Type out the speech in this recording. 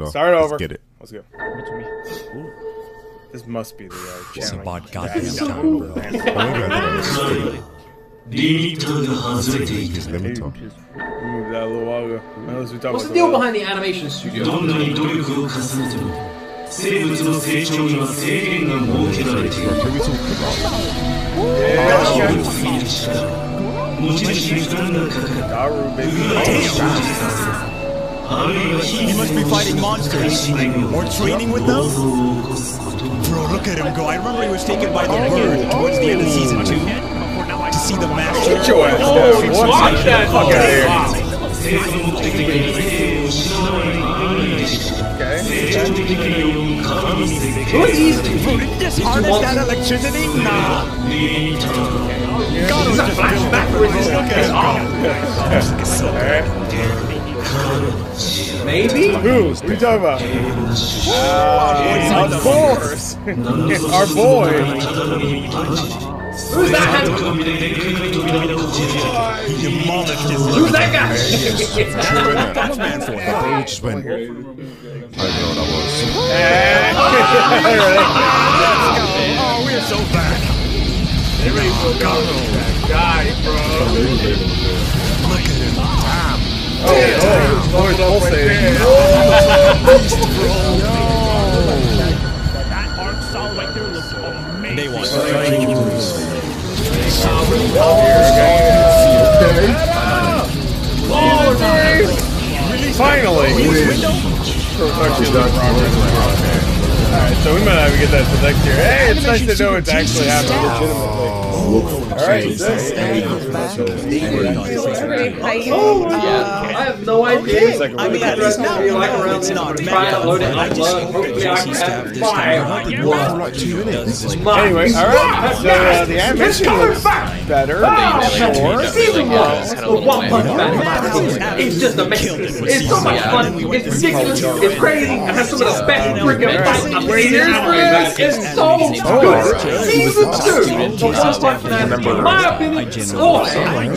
killer. Start Let's over. get it. Let's go. This must be the uh, It's channel. about goddamn time, bro. Oh, maybe I think I リミッターが外れてい missed it. た His limiter. We moved that a little while ago. Unless we talk What's about the deal the- behind the animation studio? どんなに努力を重ねても生物の成長には制限が設けられている Can we talk about 記憶すぎる力持ち主に負担がかかる Daru, baby. あるいは he must be fighting monsters. Or training with them? Bro, look at him go. I remember he was taken by the bird towards the end of season two. To see the master. Get your ass down. Oh, watch that fuck out of here. Who is these people? This harness that electricity? Nah. God, it's a flashback resistance. It's off. Maybe? Who? What are you talking about? Uh, of course! it's our boy! Who's that? Who's that guy? That's man for the page when. I don't know what I was. Oh, we're so back. There ain't no guy, bro. Look at him. Damn. Finally. Alright, so we might not even get that till next year. Hey, it's nice to know it's actually happening legitimately. Alright, I have no idea. Like a I mean, at That's least now it'll like now around it's this. not I'm mega, trying to load it I just blood. hope Hopefully I that can J.C. have staff this time fire. will For like two minutes. Anyway, alright, so uh, the animation looks better. Sure. Season one, one punch man. It's just amazing. It's so much fun. It's ridiculous. It's crazy. It has some of the best freaking fights I've seen in this. It's so good. Season two, the one punch man, in my opinion, awesome.